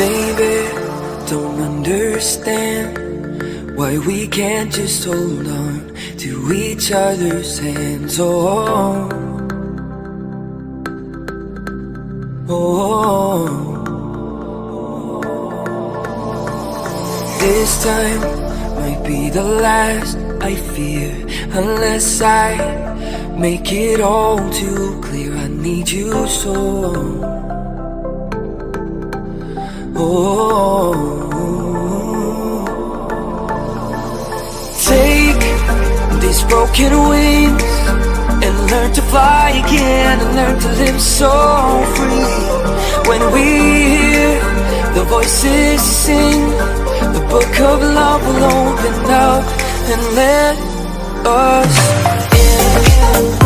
Baby, don't understand why we can't just hold on to each other's hands. Oh, oh, oh, this time might be the last. I fear unless I make it all too clear. I need you so. Oh, take these broken wings and learn to fly again and learn to live so free. When we hear the voices sing, the book of love will open up and let us Baby,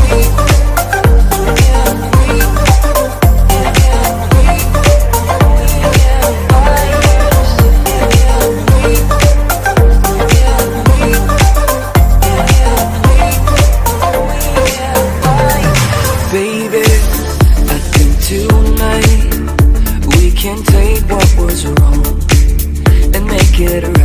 and make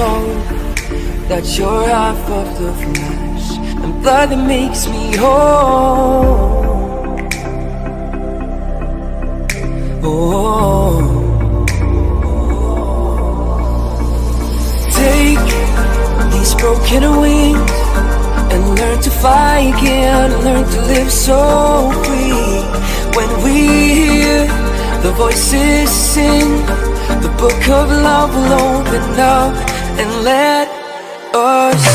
know that you're half of the flesh and blood that makes me whole. Oh, take these broken wings and learn to fly again learn to live so free. When we hear the voices sing, the book of love will open up and let us